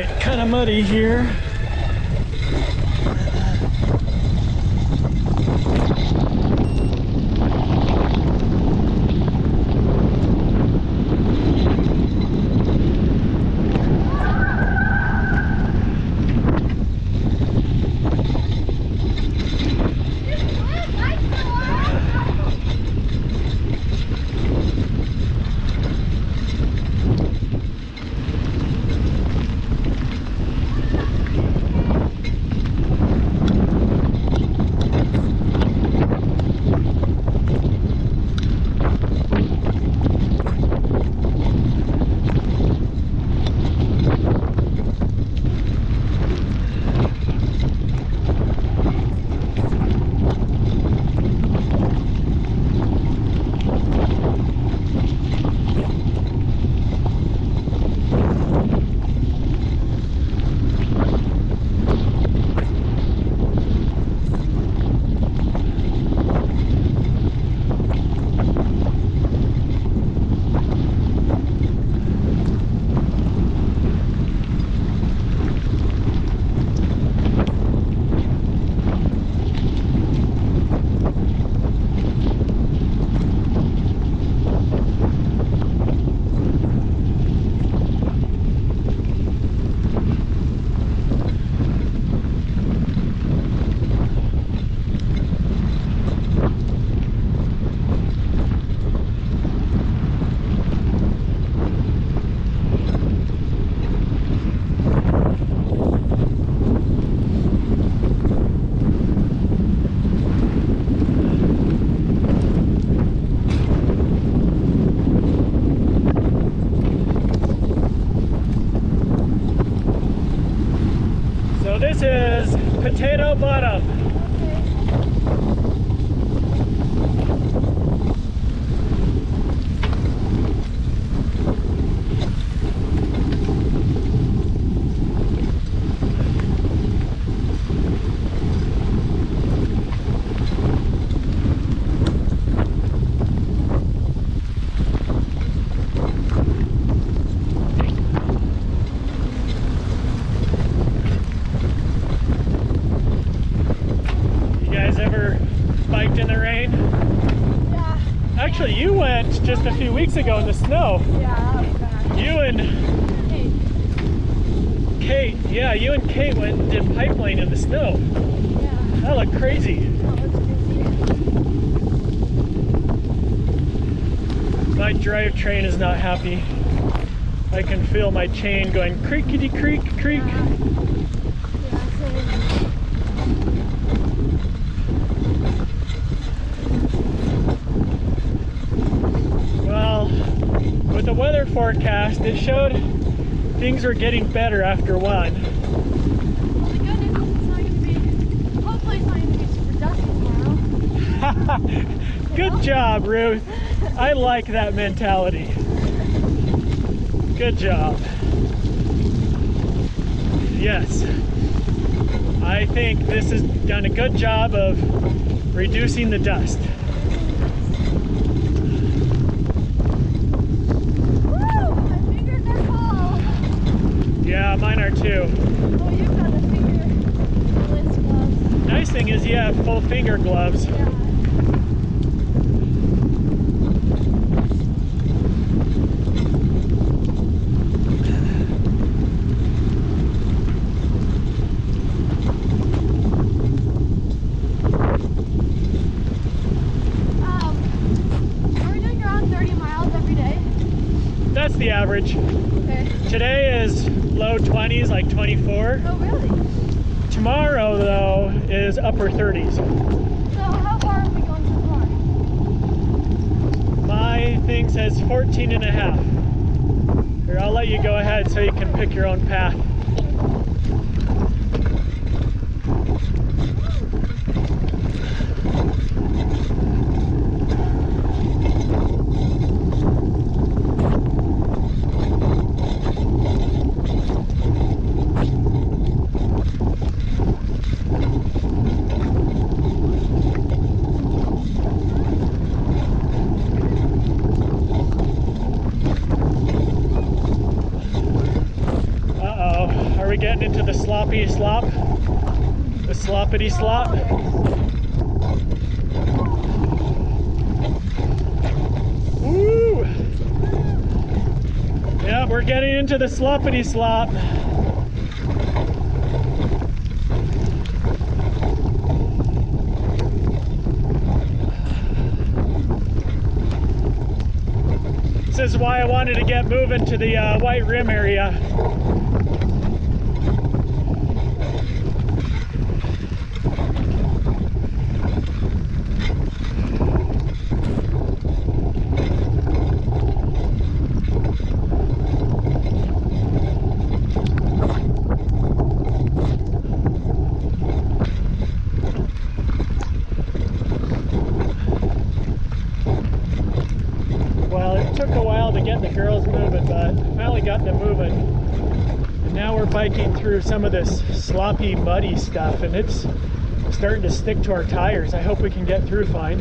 right, kind of muddy here. This is Potato Bottom. You guys ever biked in the rain? Yeah, Actually, you went just a few weeks ago in the snow. yeah, that was. You and Hey, Kate, yeah, you and Kate went and did pipeline in the snow. yeah, That looked crazy. that was busy. My drivetrain is not happy. I can feel my chain going creakity creak creak. Yeah, same. Well, with the weather forecast, it showed things were getting better after one. Good job, Ruth. I like that mentality. Good job. Yes. I think this has done a good job of reducing the dust. Woo! My fingers are cold. Yeah, mine are too. Oh, you've got the fingerless gloves. Nice thing is you have full finger gloves. Yeah. Um, are we doing around 30 Um, miles every day? That's the average. Okay. Today is low 20s, like 24. Oh, really? Tomorrow, though, is upper 30s. So how far are we going so far? My thing says 14 and a half. Here, I'll let you go ahead so you can pick your own path. Getting into the sloppy slop? The sloppity slop? Woo! Yeah, we're getting into the sloppity slop. This is why I wanted to get moving to the uh, White Rim area. Well, it took a while to get the girls moving, but finally got them moving. And now we're biking through some of this sloppy, muddy stuff, and it's starting to stick to our tires. I hope we can get through fine.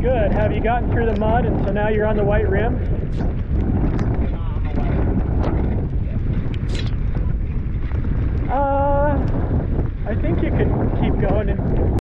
Good. Have you gotten through the mud and so now you're on the white rim? Uh, I think you can keep going and